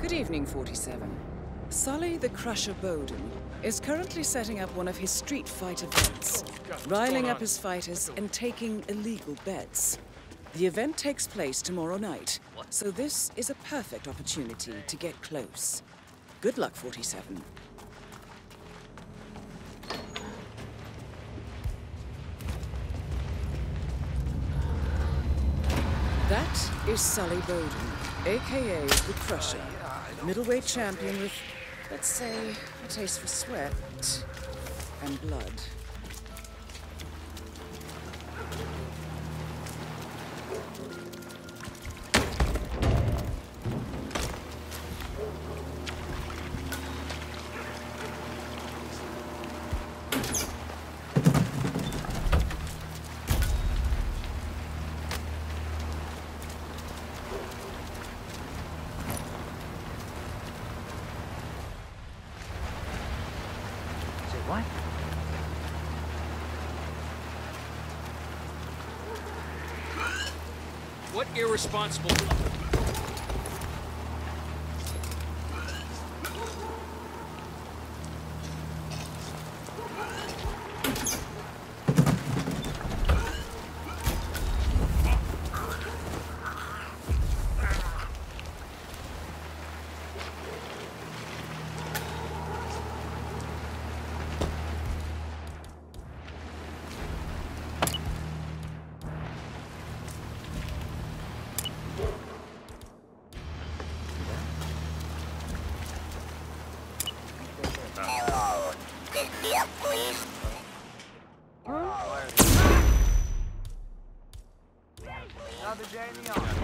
Good evening, 47. Sully the Crusher Bowden is currently setting up one of his street fight events, riling up his fighters and taking illegal bets. The event takes place tomorrow night, so this is a perfect opportunity to get close. Good luck, 47. That is Sully Bowden, aka the Crusher, middleweight champion with, let's say, a taste for sweat and blood. What? What irresponsible... Another day in the office.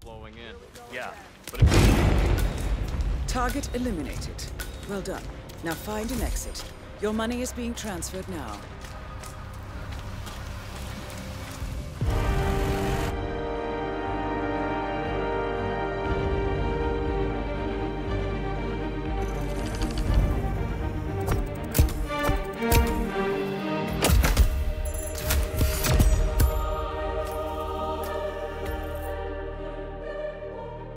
blowing in. Yeah, but if Target eliminated. Well done. Now find an exit. Your money is being transferred now.